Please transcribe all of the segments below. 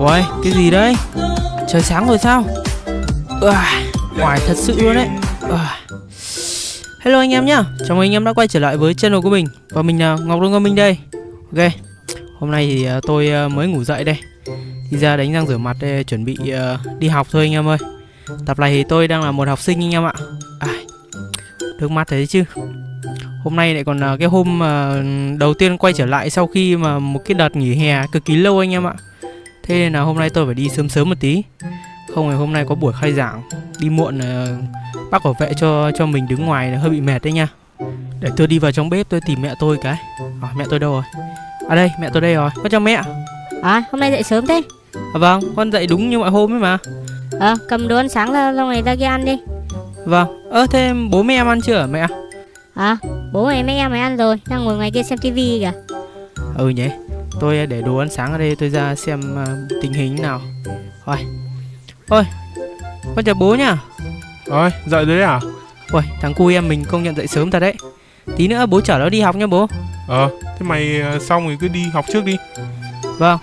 Uầy, cái gì đấy? Trời sáng rồi sao? À, ngoài thật sự luôn đấy. À. Hello anh em nhá, chào mừng anh em đã quay trở lại với channel của mình. Và mình là Ngọc Đông Minh đây. Ok, hôm nay thì à, tôi à, mới ngủ dậy đây. Đi ra đánh răng rửa mặt để chuẩn bị đi học thôi anh em ơi. Tập này thì tôi đang là một học sinh anh em ạ. À, Được mắt thế chứ. Hôm nay lại còn cái hôm đầu tiên quay trở lại sau khi mà một cái đợt nghỉ hè cực kỳ lâu anh em ạ. Thế nên là hôm nay tôi phải đi sớm sớm một tí. Không thì hôm nay có buổi khai giảng. Đi muộn uh, bác bảo vệ cho cho mình đứng ngoài là hơi bị mệt đấy nha. Để tôi đi vào trong bếp tôi tìm mẹ tôi cái. À, Mẹ tôi đâu rồi? À đây mẹ tôi đây rồi. Con chào mẹ. À hôm nay dậy sớm thế. À, Vâng con dậy đúng như mọi hôm ấy mà. Ờ cầm đồ ăn sáng ra ra ngoài ra kia ăn đi. Vâng. Ơ thế bố mẹ em ăn chưa mẹ? À bố mẹ mấy em mới ăn rồi. Đang ngồi ngoài kia xem tivi kìa. Ừ nhỉ Tôi để đồ ăn sáng ở đây tôi ra xem uh, tình hình nào. Thôi Ôi Con chào bố nhá. Ôi dậy đấy à? Ôi thằng cu em mình công nhận dậy sớm thật đấy. Tí nữa bố chở nó đi học nha bố. Ờ thế mày ờ, xong rồi cứ đi học trước đi. Vâng.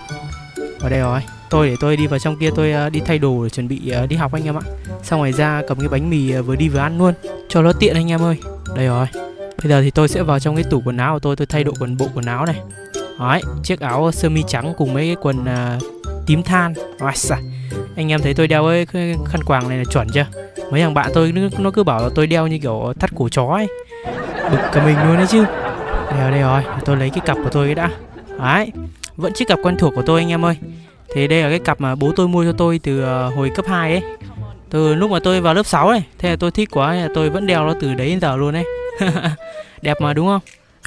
Ở đây rồi Tôi để tôi đi vào trong kia tôi uh, đi thay đồ để chuẩn bị uh, đi học anh em ạ. Xong rồi ra cầm cái bánh mì uh, vừa đi vừa ăn luôn Cho nó tiện anh em ơi. Đây rồi. Bây giờ thì tôi sẽ vào trong cái tủ quần áo của tôi Tôi thay độ quần bộ quần áo này Đấy, chiếc áo sơ mi trắng cùng mấy cái quần uh, tím than. Ôi. Anh em thấy tôi đeo cái khăn quàng này là chuẩn chưa? Mấy thằng bạn tôi nó cứ bảo là tôi đeo như kiểu thắt cổ chó ấy. Bực cả mình luôn đấy chứ. Đây rồi, đây rồi, tôi lấy cái cặp của tôi cái đã. Đấy, vẫn chiếc cặp quen thuộc của tôi anh em ơi. Thế đây là cái cặp mà bố tôi mua cho tôi từ à, hồi cấp 2 ấy. Từ lúc mà tôi vào lớp 6 này Thế là tôi thích quá là tôi vẫn đeo nó từ đấy đến giờ luôn ấy. Đẹp mà đúng không?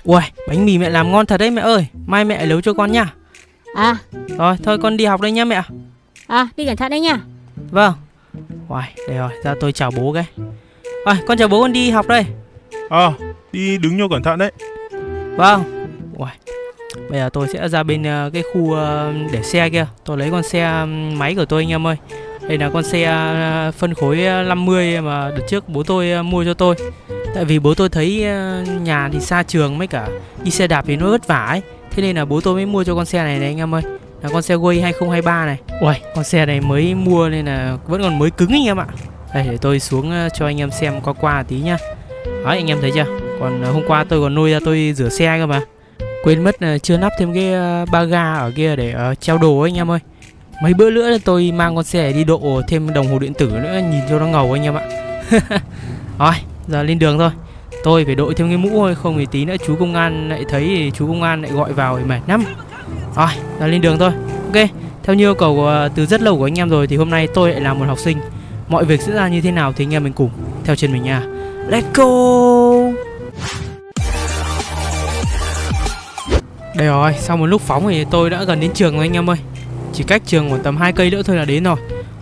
Ui, bánh mì mẹ làm ngon thật đấy mẹ ơi. Mai mẹ nấu cho con nha. À. Rồi, thôi con đi học đây nha mẹ. À, đi cẩn thận đấy nha. Vâng. Ui, đây rồi, ra tôi chào bố cái. Rồi, con chào bố con đi học đây. Ờ à, đi đứng cho cẩn thận đấy. Vâng. Ui, bây giờ tôi sẽ ra bên uh, cái khu uh, để xe kia. Tôi lấy con xe máy của tôi anh em ơi. Đây là con xe uh, phân khối 50 mà đợt trước bố tôi mua cho tôi Tại vì bố tôi thấy ờ, nhà thì xa trường mấy cả đi xe đạp thì nó vất vả ấy. Thế nên là bố tôi mới mua cho con xe này này anh em ơi. Là con xe Way 2023 này. Ui, con xe này mới mua nên là vẫn còn mới cứng anh em ạ. Đây để tôi xuống ờ, cho anh em xem qua qua tí nhá. Đấy anh em thấy chưa? Còn ờ, hôm qua tôi còn nuôi ra tôi rửa xe cơ mà. Quên mất chưa nắp thêm cái ba ga ở kia để uh, treo đồ ấy, anh em ơi. Mấy bữa nữa tôi mang con xe đi độ thêm đồng hồ điện tử nữa nhìn cho nó ngầu anh em ạ. Rồi giờ lên đường thôi. Tôi phải đội thêm cái mũ thôi không thì tí nữa chú công an lại thấy thì chú công an lại gọi vào thì mệt lắm. Rồi giờ lên đường thôi. Ok theo như yêu cầu của, từ rất lâu của anh em rồi thì hôm nay tôi lại là một học sinh. Mọi việc diễn ra như thế nào thì anh em mình cùng theo chân mình nha. Let's go! Đây rồi sau một lúc phóng thì tôi đã gần đến trường rồi anh em ơi. Chỉ cách trường khoảng tầm hai cây nữa thôi là đến rồi.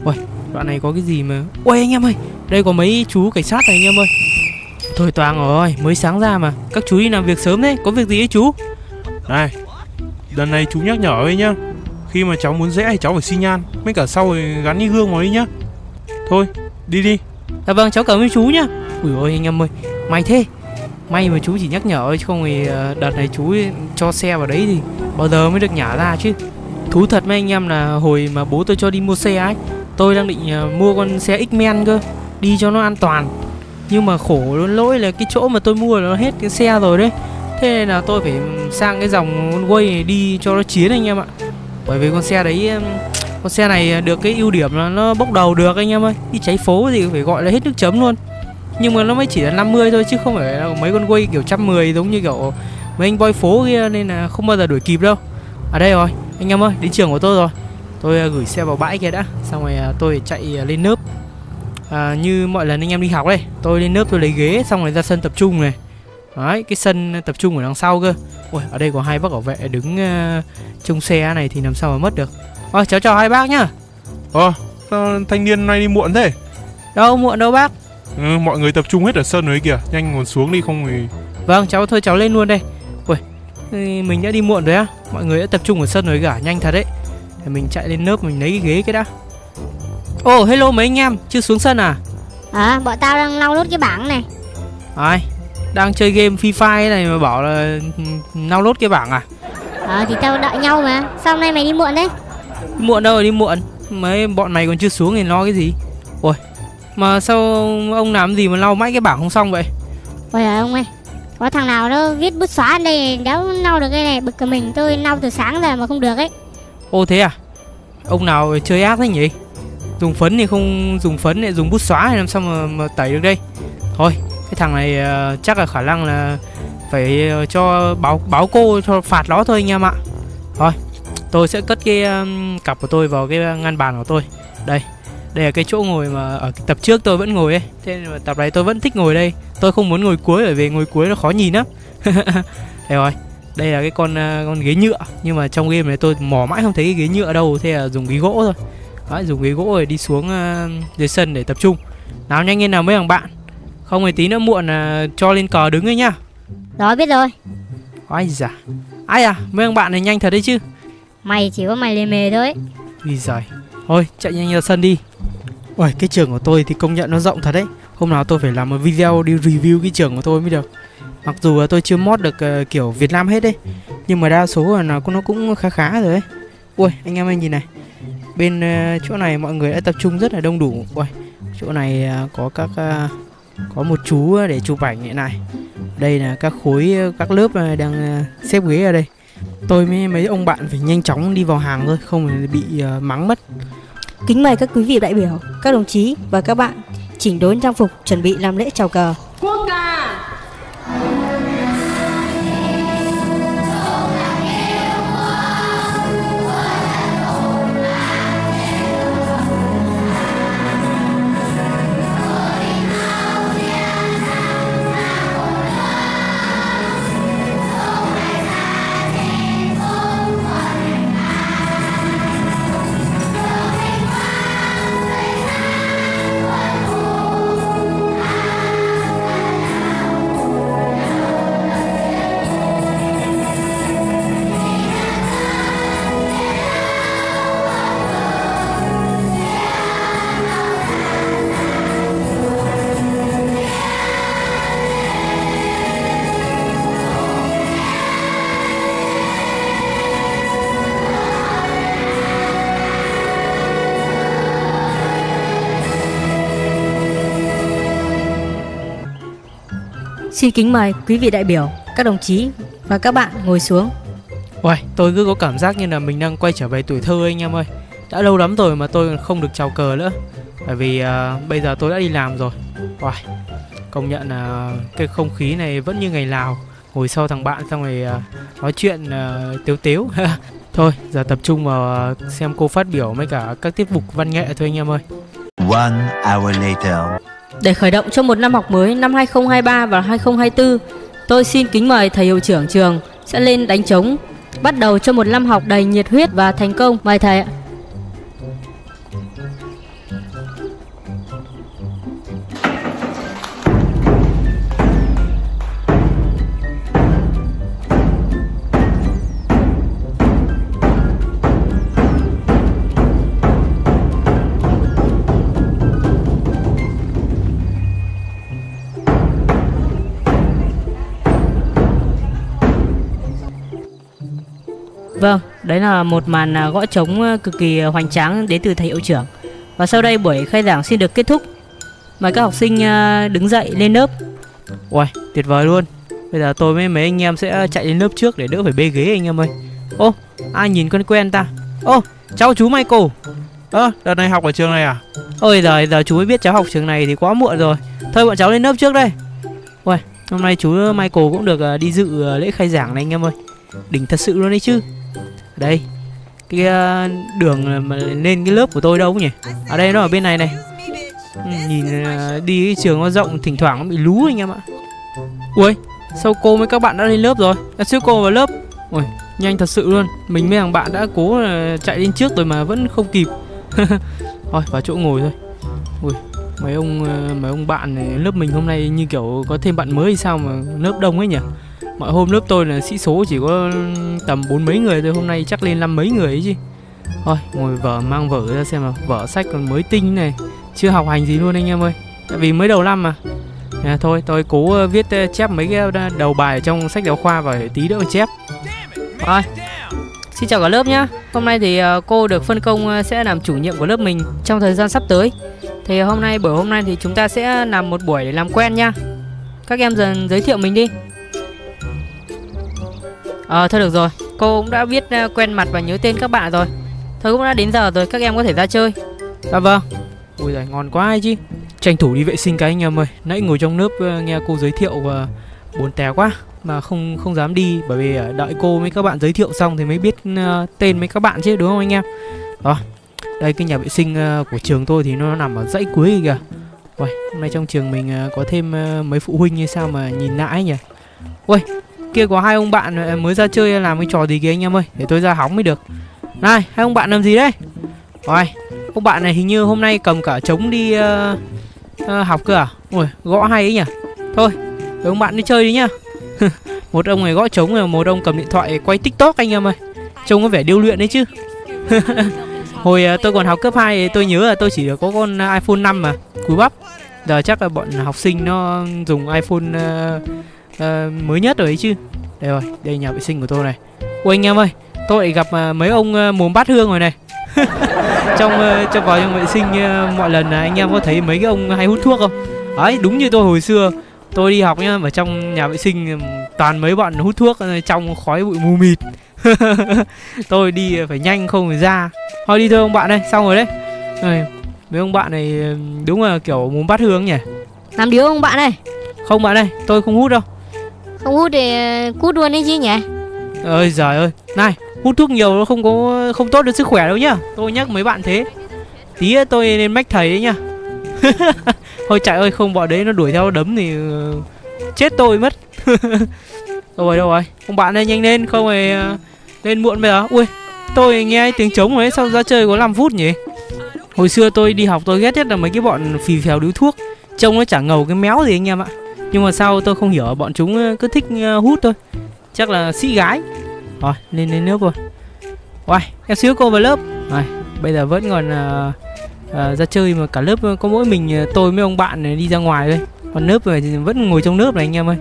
Ui đoạn này có cái gì mà ui anh em ơi đây có mấy chú cảnh sát này anh em ơi. Thôi Toàn rồi, mới sáng ra mà. Các chú đi làm việc sớm đấy, có việc gì ấy chú? Này, lần này chú nhắc nhở ấy nhá. Khi mà cháu muốn rẽ thì cháu phải xi nhan Mấy cả sau rồi gắn đi gương vào đi nhá. Thôi, đi đi. À vâng, cháu cảm ơn chú nhá. Ui ôi anh em ơi, may thế. May mà chú chỉ nhắc nhở chứ không thì đợt này chú cho xe vào đấy thì Bao giờ mới được nhả ra chứ. Thú thật mấy anh em là hồi mà bố tôi cho đi mua xe ấy Tôi đang định ờ, mua con xe X-Men cơ, Đi cho nó an toàn. Nhưng mà khổ lỗi là cái chỗ mà tôi mua nó hết cái xe rồi đấy. Thế nên là tôi phải ừ, sang cái dòng con quay này đi cho nó chiến anh em ạ. Bởi vì con xe đấy con xe này được cái ưu điểm là nó bốc đầu được anh em ơi. Đi cháy phố thì phải gọi là hết nước chấm luôn. Nhưng mà nó mới chỉ là 50 thôi, chứ không phải là mấy con quay kiểu trăm mười giống như kiểu mấy anh boy phố kia, nên là không bao giờ đuổi kịp đâu. Ở à đây rồi, anh em ơi, đến trường của tôi rồi tôi gửi xe vào bãi kia đã xong rồi tôi chạy lên lớp. À, như mọi lần anh em đi học đây tôi lên lớp tôi lấy ghế xong rồi ra sân tập trung này. Đấy cái sân tập trung ở đằng sau cơ. Ui ở đây có hai bác bảo vệ đứng uh, trông xe này thì làm sao mà mất được. Ôi cháu chào hai bác nhá. Ờ thanh niên nay đi muộn thế? Đâu muộn đâu bác. Ừ, mọi người tập trung hết ở sân rồi kìa nhanh còn xuống đi không thì vâng cháu thôi cháu lên luôn đây. Ui mình đã đi muộn rồi á. Mọi người đã tập trung ở sân rồi cả nhanh thật đấy để mình chạy lên lớp mình lấy cái ghế cái đã. Ồ oh, hello mấy anh em Chưa xuống sân à? À bọn tao đang lau lốt cái bảng này. Ai? Đang chơi game Free Fire này mà bảo là lau lốt cái bảng à? Ờ à, thì tao đợi nhau mà. Sao hôm nay mày đi muộn đấy. Muộn đâu rồi đi muộn. Mấy bọn mày còn chưa xuống thì lo cái gì? Ôi Mà sao ông làm gì mà lau mãi cái bảng không xong vậy? Ôi giời ông ơi Có thằng nào đó viết bút xóa ở đây Đéo lau được cái này Bực cả mình. Tôi lau từ sáng rồi mà không được ấy Ô thế à? Ông nào chơi ác thế nhỉ? Dùng phấn thì không dùng phấn lại dùng bút xóa thì làm sao mà, mà tẩy được đây? Thôi cái thằng này uh, chắc là khả năng là phải uh, cho báo báo cô cho phạt nó thôi anh em ạ. Thôi tôi sẽ cất cái um, cặp của tôi vào cái ngăn bàn của tôi. Đây đây là cái chỗ ngồi mà ở tập trước tôi vẫn ngồi ấy. Thế nên mà tập này tôi vẫn thích ngồi đây. Tôi không muốn ngồi cuối bởi vì ngồi cuối nó khó nhìn lắm. Đây rồi đây là cái con uh, con ghế nhựa. Nhưng mà trong game này tôi mò mãi không thấy cái ghế nhựa đâu thế là dùng ghế gỗ thôi. Đấy, dùng ghế gỗ rồi đi xuống uh, dưới sân để tập trung. Nào nhanh lên nào mấy thằng bạn. Không thì tí nữa muộn là cho lên cờ đứng ấy nhá. Rồi biết rồi. Ai dạ ai à mấy thằng bạn này nhanh thật đấy chứ. Mày chỉ có mày lề mề thôi Vì giời. Thôi chạy nhanh ra sân đi. Ôi cái trường của tôi thì công nhận nó rộng thật đấy. Hôm nào tôi phải làm một video đi review cái trường của tôi mới được Mặc dù là tôi chưa mod được uh, kiểu Việt Nam hết đấy Nhưng mà đa số là nó, nó cũng khá khá rồi đấy Ui anh em anh nhìn này. Bên uh, chỗ này mọi người đã tập trung rất là đông đủ. Ui chỗ này uh, có các Có một chú để chụp ảnh như này. Đây là các khối các lớp đang xếp ghế ở đây. Tôi với mấy ông bạn phải nhanh chóng đi vào hàng thôi Không bị mắng mất. Kính mời các quý vị đại biểu, các đồng chí và các bạn chỉnh đốn trang phục chuẩn bị làm lễ chào cờ. Quốc ca Xin kính mời quý vị đại biểu, các đồng chí và các bạn ngồi xuống. Uầy, tôi cứ có cảm giác như là mình đang quay trở về tuổi thơ anh em ơi. Đã lâu lắm rồi mà tôi không được chào cờ nữa. Bởi vì uh, bây giờ tôi đã đi làm rồi. Uầy, công nhận là cái không khí này vẫn như ngày nào. Ngồi sau thằng bạn xong rồi uh, nói chuyện uh, tiếu tiếu. Thôi, giờ tập trung vào uh, xem cô phát biểu với cả các tiết mục văn nghệ thôi anh em ơi. One hour later. Để khởi động cho một năm học mới năm 2023 và 2024, tôi xin kính mời thầy hiệu trưởng trường sẽ lên đánh trống, bắt đầu cho một năm học đầy nhiệt huyết và thành công. Mời thầy ạ. Vâng, đấy là một màn à, gõ trống à, cực kỳ à, hoành tráng đến từ thầy hiệu trưởng. Và sau đây buổi khai giảng xin được kết thúc. Mời các học sinh đứng dậy lên lớp. Uầy, tuyệt vời luôn Bây giờ tôi với mấy anh em sẽ chạy lên lớp trước để đỡ phải bê ghế anh em ơi Ô, ai nhìn quen quen ta Ô, cháu chú Michael Ơ, à, đợt này học ở trường này à? Ôi giời, giờ chú mới biết cháu học trường này thì quá muộn rồi Thôi bọn cháu lên lớp trước đây Uầy, hôm nay chú Michael cũng được đi dự lễ khai giảng này anh em ơi Đỉnh thật sự luôn đấy chứ đây cái uh, đường mà lên cái lớp của tôi đâu nhỉ? Ở đây nó ở bên này này. Ừ, nhìn uh, đi cái trường nó rộng thỉnh thoảng nó bị lú anh em ạ. Ui sao cô với các bạn đã lên lớp rồi? Đã siêu cô vào lớp. Ui nhanh thật sự luôn. Mình với thằng bạn đã cố uh, chạy lên trước rồi mà vẫn không kịp. Thôi vào chỗ ngồi thôi. Ui mấy ông uh, mấy ông bạn này, lớp mình hôm nay như kiểu có thêm bạn mới hay sao mà lớp đông ấy nhỉ? Mọi hôm lớp tôi là sĩ số chỉ có tầm bốn mấy người thôi hôm nay chắc lên năm mấy người ấy chứ thôi ngồi vở mang vở ra xem mà, vở sách còn mới tinh này chưa học hành gì luôn anh em ơi tại vì mới đầu năm mà à, thôi tôi cố ờ, viết ờ, chép mấy cái ờ, đầu bài ở trong sách giáo khoa và tí nữa chép rồi Xin chào cả lớp nhá. Hôm nay thì cô được phân công sẽ làm chủ nhiệm của lớp mình trong thời gian sắp tới. Thì hôm nay buổi hôm nay thì chúng ta sẽ làm một buổi để làm quen nha. Các em dần giới thiệu mình đi. Ờ thôi được rồi, cô cũng đã biết ờ, quen mặt và nhớ tên các bạn rồi. Thôi cũng đã đến giờ rồi, các em có thể ra chơi. Dạ vâng. Ui giời ngon quá ai chứ. Tranh thủ đi vệ sinh cái anh em ơi. Nãy ngồi trong lớp ờ, nghe cô giới thiệu ờ, và buồn tẻ quá Mà không không dám đi. Bởi vì đợi cô với các bạn giới thiệu xong Thì mới biết uh, tên mấy các bạn chứ đúng không anh em? Đó Đây cái nhà vệ sinh uh, của trường tôi thì nó nằm ở dãy cuối kìa Uầy, hôm nay trong trường mình uh, có thêm mấy phụ huynh như sao mà nhìn nãi nhỉ? Uầy, kia có hai ông bạn ờ, mới ra chơi làm cái trò gì kìa anh em ơi Để tôi ra hóng mới được. Này hai ông bạn làm gì đấy rồi Ông bạn này hình như hôm nay cầm cả trống đi uh, uh, học cơ à? Ui gõ hay ấy nhỉ? Thôi để ông bạn đi chơi đi nhá. Một ông này gõ trống rồi một ông cầm điện thoại quay tiktok anh em ơi. Trông có vẻ điêu luyện đấy chứ. Hồi uh, tôi còn học cấp 2 tôi nhớ là tôi chỉ có con iPhone 5 mà Cúi bắp. Giờ chắc là bọn học sinh nó dùng iPhone uh, ờ, mới nhất rồi ấy chứ. Đây rồi, đây nhà vệ sinh của tôi này. Ui anh em ơi Tôi lại gặp ờ, mấy ông ờ, mồm bát hương rồi này. Trong ờ, trong vào trong vệ sinh ờ, mọi lần là anh em có thấy mấy cái ông hay hút thuốc không? Đấy đúng như tôi hồi xưa. Tôi đi học nhá ở trong nhà vệ sinh toàn mấy bọn hút thuốc trong khói bụi mù mịt. Tôi đi phải nhanh không phải ra. Thôi đi thôi ông bạn ơi xong rồi đấy. Ơi, mấy ông bạn này đúng là kiểu muốn bắt hương nhỉ? Làm điếu ông bạn ơi. Không bạn ơi tôi không hút đâu không hút thì ờ, cút luôn đấy chứ nhỉ? Ơi giời ơi. Này, hút thuốc nhiều nó không có, không tốt cho sức khỏe đâu nhá. Tôi nhắc mấy bạn thế. Tí tôi lên mách thầy đấy nhá. Thôi chạy ơi, không, bọn đấy nó đuổi theo đấm thì ờ, chết tôi mất. Đâu rồi đâu rồi? Ông bạn ơi nhanh lên, không phải ờ, lên muộn bây giờ. Ui, tôi nghe tiếng trống rồi sao ra chơi có 5 phút nhỉ? Hồi xưa tôi đi học tôi ghét nhất là mấy cái bọn phì phèo điếu thuốc. Trông nó chả ngầu cái méo gì anh em ạ nhưng mà sao tôi không hiểu bọn chúng ờ, cứ thích ờ, hút thôi. Chắc là sĩ gái. Rồi lên lên lớp rồi Uầy, em xíu cô vào lớp. Rồi bây giờ vẫn còn uh, uh, ra chơi mà cả lớp có mỗi mình tôi với ông bạn này đi ra ngoài thôi. Còn lớp thì vẫn ngồi trong lớp này anh em ơi.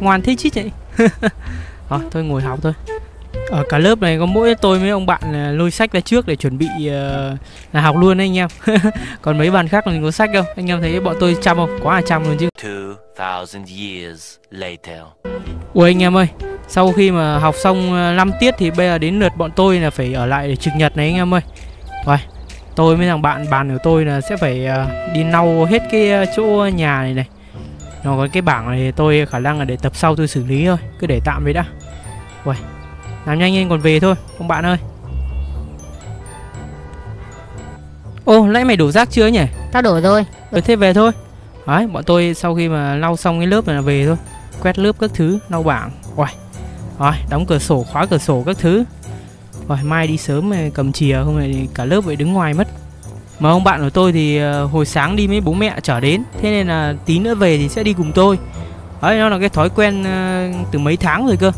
Ngoan thế chứ chị rồi tôi ngồi học thôi ở cả lớp này có mỗi tôi với ông bạn là lôi sách ra trước để chuẩn bị ờ, là học luôn đấy anh em. Còn mấy bạn khác mình có sách không anh em thấy bọn tôi chăm không? Quá là chăm luôn chứ. 2,000 years later. Ui anh em ơi Sau khi mà học xong ờ, 5 tiết thì bây giờ đến lượt bọn tôi là phải ở lại để trực nhật này anh em ơi. Rồi Tôi với thằng bạn bàn của tôi là sẽ phải ờ, đi lau hết cái ờ, chỗ nhà này này. Nó có cái bảng này tôi khả năng là để tập sau tôi xử lý thôi. Cứ để tạm vậy đã. Ui Làm nhanh lên còn về thôi Ông bạn ơi. Ô nãy mày đổ rác chưa nhỉ? Tao đổ rồi. Ừ thế về thôi. Đấy bọn tôi sau khi mà lau xong cái lớp này là về thôi. Quét lớp các thứ Lau bảng. Rồi Rồi đóng cửa sổ khóa cửa sổ các thứ. Rồi mai đi sớm mà cầm chìa Không thì cả lớp phải đứng ngoài mất. Mà ông bạn của tôi thì ờ, hồi sáng đi với bố mẹ trở đến. Thế nên là tí nữa về thì sẽ đi cùng tôi. Đấy nó là cái thói quen ờ, từ mấy tháng rồi cơ.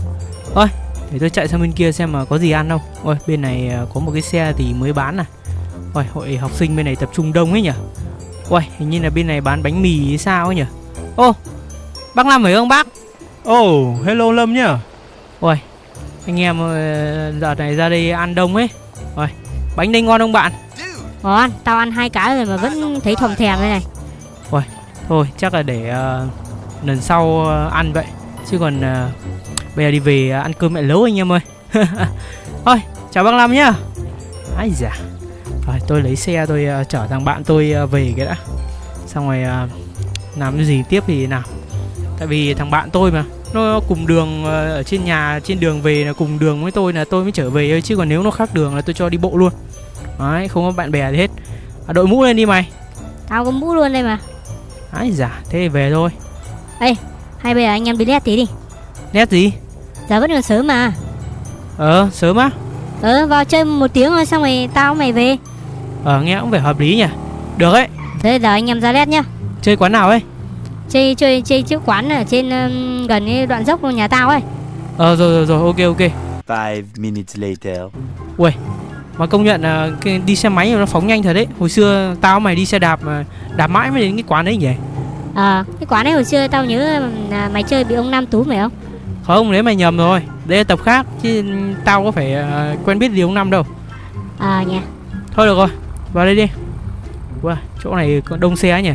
Thôi để tôi chạy sang bên kia xem mà có gì ăn không Ôi bên này ờ, có một cái xe thì mới bán này Ôi hội học sinh bên này tập trung đông ấy nhỉ Ui, hình như là bên này bán bánh mì hay sao ấy nhỉ? Ô, bác Lâm phải không bác? Oh, hello Lâm nhá. Ui, anh em ờ, đợt này ra đây ăn đông ấy. Ui, bánh đây ngon không bạn? Ngon Tao ăn hai cái rồi mà vẫn thấy thòm thèm đây này Thôi, chắc là để ờ, lần sau ờ, ăn vậy. Chứ còn ờ, bây giờ đi về ờ, ăn cơm mẹ lấu anh em ơi. Thôi, chào bác Lâm nhá. Ái da. Rồi, tôi lấy xe tôi ờ, chở thằng bạn tôi ờ, về cái đã. Xong rồi ờ, làm cái gì tiếp thì nào. Tại vì thằng bạn tôi mà nó cùng đường ờ, ở trên nhà trên đường về là cùng đường với tôi là tôi mới trở về thôi chứ còn nếu nó khác đường là tôi cho đi bộ luôn. Đấy, không có bạn bè gì hết. À, đội mũ lên đi mày. Tao có mũ luôn đây mà Ái da, thế thì về thôi. Hay bây giờ anh em đi lét tí đi Nét gì? Giờ vẫn còn sớm mà Ờ, sớm á. Ờ vào chơi một tiếng rồi xong rồi tao mày về Ờ, nghe cũng phải hợp lý nhỉ. Được ấy, Thế giờ anh em ra lét nhá chơi quán nào ấy? Chơi chơi chơi trước quán ở trên um, gần cái đoạn dốc của nhà tao ấy Ờ, rồi rồi rồi, ok ok. Five minutes later. Mà công nhận là cái đi xe máy nó phóng nhanh thật đấy. Hồi xưa tao mày đi xe đạp mà đạp mãi mới đến cái quán đấy nhỉ? Ờ cái quán ấy hồi xưa tao nhớ là mày chơi bị ông Nam Tú phải không Không, nếu mày nhầm rồi. Đây là tập khác Chứ tao có phải ờ, quen biết gì ông Năm đâu. Ờ nhỉ Thôi được rồi, vào đây đi. Wow, chỗ này có đông xe nhỉ?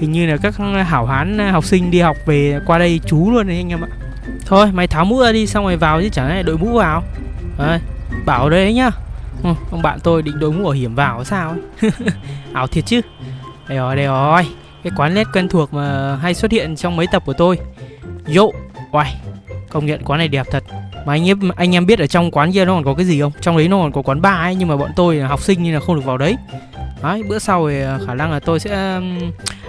Hình như là các hảo hán học sinh đi học về qua đây trú luôn đấy anh em ạ. Thôi mày tháo mũ ra đi xong rồi vào chứ chẳng lẽ đội mũ vào. Đấy, bảo đấy nhá. Ừ, Ông bạn tôi định đội mũ bảo hiểm vào sao ấy? Ảo thiệt chứ. Đây rồi, đây rồi. Cái quán nét quen thuộc mà hay xuất hiện trong mấy tập của tôi. Yo, Uầy, công nhận quán này đẹp thật Mà anh em, anh em biết ở trong quán kia nó còn có cái gì không? Trong đấy nó còn có quán bar ấy Nhưng mà bọn tôi là học sinh nên là không được vào đấy Đấy, bữa sau thì ờ, khả năng là tôi sẽ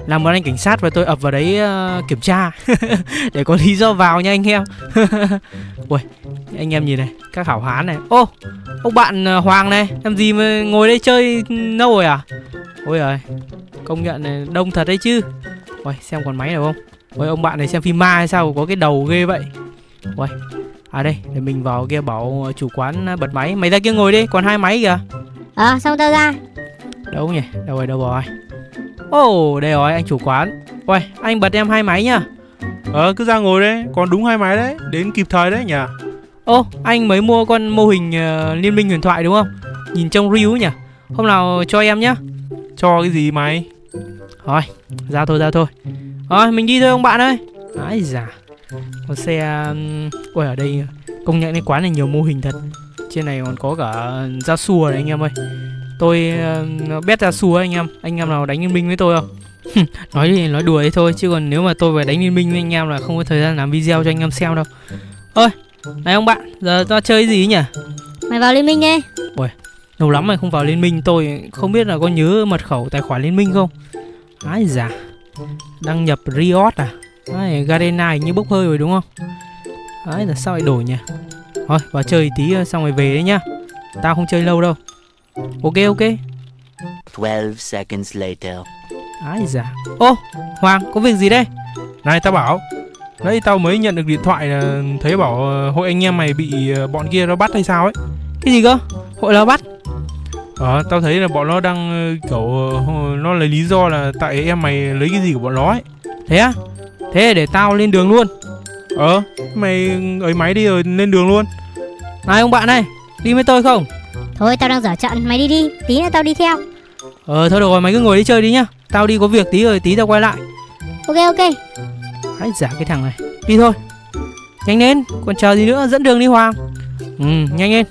làm một anh cảnh sát và tôi ập vào đấy ờ, kiểm tra để có lý do vào nha anh em. Ui, anh em nhìn này, các hảo hán này. Ô, ông bạn ờ, Hoàng này, làm gì mà ngồi đây chơi lâu rồi à? Ôi ơi công nhận này đông thật đấy chứ. Ui, xem còn máy nào không? Ôi, ông bạn này xem phim ma hay sao có cái đầu ghê vậy? Ui, à đây, để mình vào kia bảo chủ quán ờ, bật máy. Mày ra kia ngồi đi, còn hai máy kìa. Ờ xong tao ra Đâu nhỉ? Đâu rồi, đâu rồi? Ồ, oh, đây rồi, anh chủ quán. Ôi, anh bật em hai máy nhá. Ờ cứ ra ngồi đấy Còn đúng hai máy đấy Đến kịp thời đấy nhỉ Ô, anh mới mua con mô hình ờ, liên minh huyền thoại đúng không? Nhìn trông ấy nhỉ? Hôm nào cho em nhá. Cho cái gì mày Rồi, ra thôi, ra thôi. Rồi, mình đi thôi ông bạn ơi. Ái da. Con xe... Ôi, ở đây công nhận cái quán này nhiều mô hình thật. Trên này còn có cả gia sùa này anh em ơi. Tôi uh, bet gia sùa anh em. Anh em nào đánh liên minh với tôi không? nói thì nói đùa đấy thôi chứ còn nếu mà tôi phải đánh liên minh với anh em là không có thời gian làm video cho anh em xem đâu. Ôi, này ông bạn, giờ ta chơi gì nhỉ? Mày vào liên minh đi Lâu lắm mày không vào liên minh tôi không biết là có nhớ mật khẩu tài khoản liên minh không Ái da Đăng nhập Riot à Đấy, Garena hình như bốc hơi rồi đúng không? Đấy là sao lại đổi nhỉ? Thôi vào chơi tí ờ, xong rồi về đấy nhá. Tao không chơi lâu đâu. Ok ok. 12 seconds later. Ái da Ô Hoàng có việc gì đây? Này tao bảo Đấy tao mới nhận được điện thoại là Thấy bảo ờ, hội anh em mày bị ờ, bọn kia nó bắt hay sao ấy. Cái gì cơ? Hội là bắt? Ờ tao thấy là bọn nó đang kiểu Nó lấy lý do là tại em mày lấy cái gì của bọn nó ấy. Thế á Thế để tao lên đường luôn. Ờ Mày ấy máy đi rồi lên đường luôn. Này ông bạn này Đi với tôi không? Thôi tao đang dở trận Mày đi đi Tí nữa tao đi theo. Ờ thôi được rồi mày cứ ngồi đi chơi đi nhá. Tao đi có việc tí rồi tí tao quay lại. Ok ok. Hãy giả cái thằng này. Đi thôi. Nhanh lên Còn chờ gì nữa dẫn đường đi Hoàng. Ừ nhanh lên.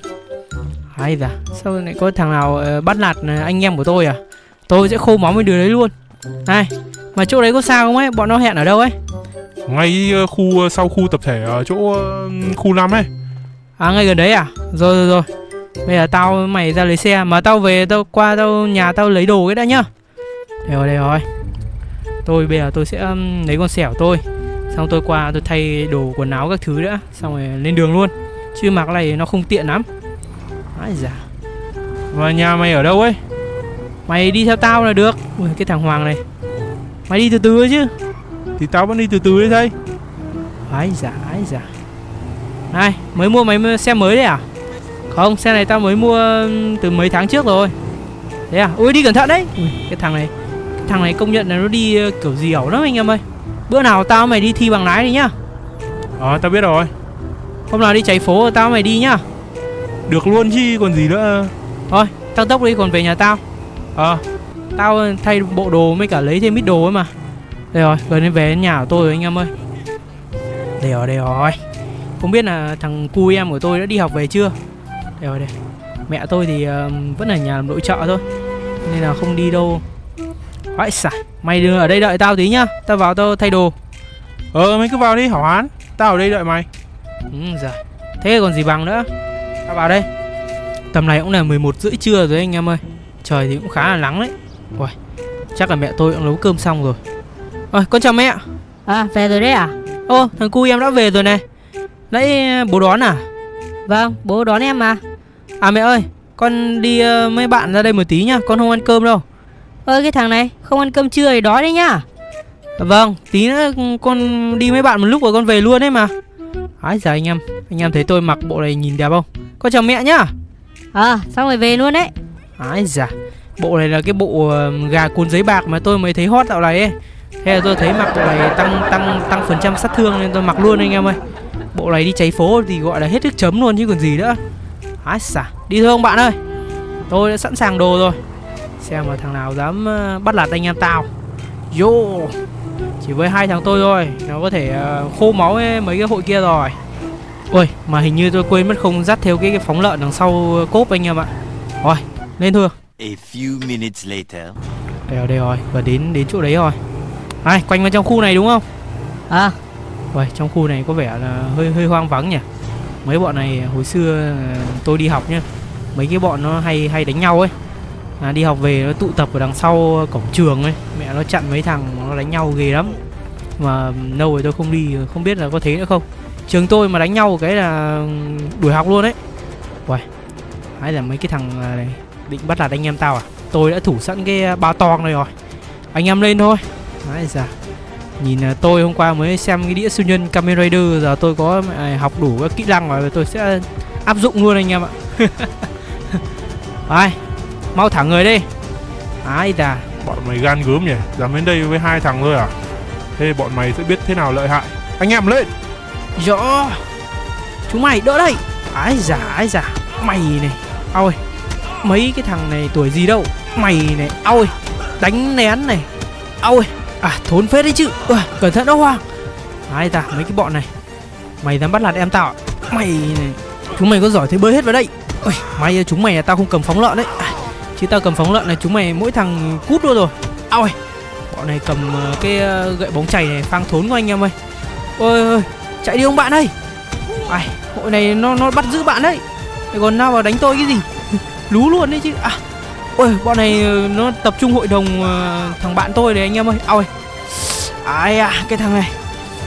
Hay da Sao lại có thằng nào ờ, bắt nạt ờ, anh em của tôi à? Tôi sẽ khô móng với đứa đấy luôn. Này Mà chỗ đấy có sao không ấy? Bọn nó hẹn ở đâu ấy ngay ờ, khu ờ, sau khu tập thể ở chỗ ờ, khu 5 ấy. À ngay gần đấy à? Rồi rồi rồi. Bây giờ tao mày ra lấy xe. Mà tao về tao qua tao nhà tao lấy đồ cái đã nhá. Đây rồi đây rồi Tôi bây giờ tôi sẽ um, lấy con xe của tôi. Xong tôi qua tôi thay đồ quần áo các thứ đã. Xong rồi lên đường luôn. Chứ mặc này nó không tiện lắm. Ai da Và nhà mày ở đâu ấy? Mày đi theo tao là được. Ui cái thằng Hoàng này. Mày đi từ từ ấy chứ. Thì tao vẫn đi từ từ đấy đây Ái da ái da Này mới mua máy xe mới đấy à? Không xe này tao mới mua từ mấy tháng trước rồi. Thế à? Ui đi cẩn thận đấy. Ui cái thằng này Cái thằng này công nhận là nó đi uh, kiểu gì ẩu lắm anh em ơi. Bữa nào tao mày đi thi bằng lái đi nhá. Ờ tao biết rồi. Hôm nào đi cháy phố tao mày đi nhá. Được luôn chứ còn gì nữa. Thôi tăng tốc đi còn về nhà tao. Ờ. Tao thay bộ đồ với cả lấy thêm ít đồ ấy mà Đây rồi gần đến về đến nhà của tôi rồi anh em ơi. Đây rồi đây rồi. Không biết là thằng cu em của tôi đã đi học về chưa? Đây rồi đây. Mẹ tôi thì ờ, vẫn ở nhà làm nội trợ thôi Nên là không đi đâu. Vãi xài Mày đừng ở đây đợi tao tí nhá. Tao vào tao thay đồ. Ờ mày cứ vào đi hảo hán. Tao ở đây đợi mày. Ừ giời. Thế còn gì bằng nữa? Tao vào đây. Tầm này cũng là 11 rưỡi trưa rồi anh em ơi. Trời thì cũng khá là nắng đấy. Ui Chắc là mẹ tôi cũng nấu cơm xong rồi Ôi con chào mẹ À về rồi đấy à? Ô thằng cu em đã về rồi này. Nãy bố đón à? Vâng bố đón em mà. À mẹ ơi Con đi ờ, mấy bạn ra đây một tí nhá Con không ăn cơm đâu. Ơ cái thằng này không ăn cơm trưa thì đói đấy nhá. Vâng tí nữa con đi mấy bạn một lúc rồi con về luôn đấy mà. Ái giời anh em Anh em thấy tôi mặc bộ này nhìn đẹp không? Con chào mẹ nhá. Ờ xong rồi về luôn đấy. Ái da Bộ này là cái bộ ờ, gà cuốn giấy bạc mà tôi mới thấy hot dạo này ấy Thế là tôi thấy mặc bộ này tăng tăng tăng phần trăm sát thương nên tôi mặc luôn anh em ơi. Bộ này đi cháy phố thì gọi là hết nước chấm luôn chứ còn gì nữa. Ái xà Đi thôi ông bạn ơi. Tôi đã sẵn sàng đồ rồi. Xem mà thằng nào dám ờ, bắt lạt anh em tao. Yo Chỉ với hai thằng tôi thôi Nó có thể ờ, khô máu ấy, mấy cái hội kia rồi. Ôi mà hình như tôi quên mất không dắt theo cái, cái phóng lợn đằng sau cốp anh em ạ. Rồi lên thôi A few minutes later. Đây rồi đây rồi Và đến đến chỗ đấy rồi Ai quanh vào trong khu này đúng không À Uầy, trong khu này có vẻ là hơi hơi hoang vắng nhỉ. Mấy bọn này hồi xưa ờ, tôi đi học nhá. Mấy cái bọn nó hay hay đánh nhau ấy. À, đi học về nó tụ tập ở đằng sau cổng trường ấy. Mẹ nó chặn mấy thằng nó đánh nhau ghê lắm. Mà lâu rồi tôi không đi không biết là có thế nữa không. Trường tôi mà đánh nhau cái là đuổi học luôn đấy. Uầy. Hay là mấy cái thằng à, này định bắt lạt anh em tao à? Tôi đã thủ sẵn cái bao toang này rồi. Anh em lên thôi. Đấy dạ. Nhìn à, tôi hôm qua mới xem cái đĩa siêu nhân Kamen Rider Giờ tôi có à, học đủ các kỹ năng rồi Tôi sẽ áp dụng luôn anh em ạ. Ai Mau thẳng người đi. Ai da. Bọn mày gan gớm nhỉ? Dám đến đây với hai thằng thôi à? Thế bọn mày sẽ biết thế nào lợi hại. Anh em lên. Rõ. Chúng mày đỡ đây. Ái giả ái giả Mày này. Ôi Mấy cái thằng này tuổi gì đâu. Mày này. Ôi Đánh nén này. Ôi À thốn phết đấy chứ. Ui, Cẩn thận đó Hoàng. Ai ta mấy cái bọn này. Mày dám bắt lạt em tao? À? Mày này Chúng mày có giỏi thế bơi hết vào đây. Ui, May chúng mày là tao không cầm phóng lợn đấy. À, Chứ tao cầm phóng lợn là chúng mày mỗi thằng cút luôn rồi. À, ôi Bọn này cầm ờ, cái ờ, gậy bóng chày này phang thốn của anh em ơi. Ôi ôi Chạy đi ông bạn ơi. Ai Hội này nó nó bắt giữ bạn đấy. Còn nào vào đánh tôi cái gì? Lú luôn đấy chứ. À Ôi, bọn này ừ, nó tập trung hội đồng ờ, thằng bạn tôi đấy anh em ơi. Ôi Ai à cái thằng này.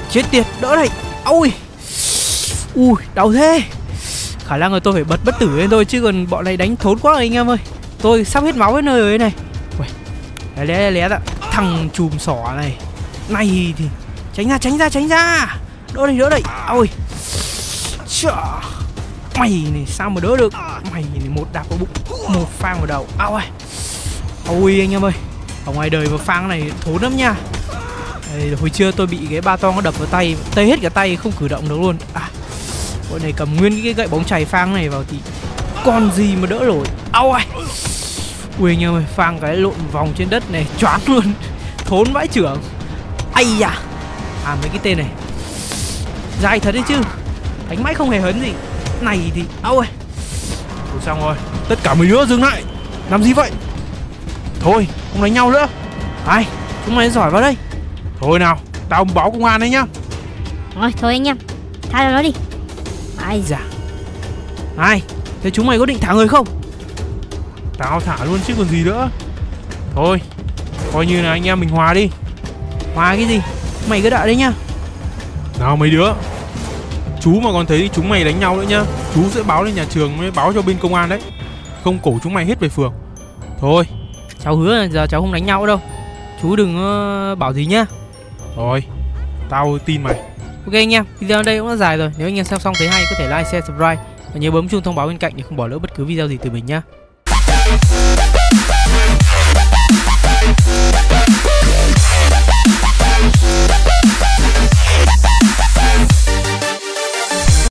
Chết tiệt, đỡ này. Ôi Ui, đau thế. Khả năng là tôi phải bật bất tử lên thôi, Chứ còn bọn này đánh thốn quá rồi anh em ơi. Tôi sắp hết máu hết nơi rồi này. Ui Lé lé lé ạ Thằng chùm sỏ này. Này thì, Tránh ra tránh ra tránh ra. Đỡ đây đỡ đây Ôi Chà. Mày này sao mà đỡ được? Mày này một đạp vào bụng Một phang vào đầu. Ao ơi Ôi anh em ơi. Ở ngoài đời mà phang này thốn lắm nha. Đây, Hồi trưa tôi bị cái ba to nó đập vào tay Tê hết cả tay không cử động được luôn. À Bọn này cầm nguyên cái gậy bóng chày phang này vào thì Còn gì mà đỡ nổi. Ao ơi. Ui anh em ơi Phang cái lộn vòng trên đất này Choáng luôn. Thốn vãi trưởng. Ây da. À mấy cái tên này. Dài thật đấy chứ. Đánh mãi không hề hấn gì. Này thì Âu ơi. Thôi xong rồi Tất cả mấy đứa dừng lại. Làm gì vậy? Thôi không đánh nhau nữa. Ai Chúng mày giỏi vào đây. Thôi nào Tao báo công an đấy nhá. Rồi thôi anh em. Tha cho nó đi. Ai dạ Ai Thế chúng mày có định thả người không? Tao thả luôn chứ còn gì nữa. Thôi Coi như là anh em mình hòa đi. Hòa cái gì? Mày cứ đợi đấy nhá. Nào mấy đứa Chú mà còn thấy chúng mày đánh nhau nữa nhá. Chú sẽ báo lên nhà trường mới báo cho bên công an đấy. Không cổ chúng mày hết về phường. Thôi. Cháu hứa là giờ cháu không đánh nhau đâu. Chú đừng ờ, bảo gì nhá. Rồi Tao tin mày. Ok anh em Video đây cũng đã dài rồi. Nếu anh em xem xong thấy hay có thể like, share, subscribe Và nhớ bấm chuông thông báo bên cạnh để không bỏ lỡ bất cứ video gì từ mình nhá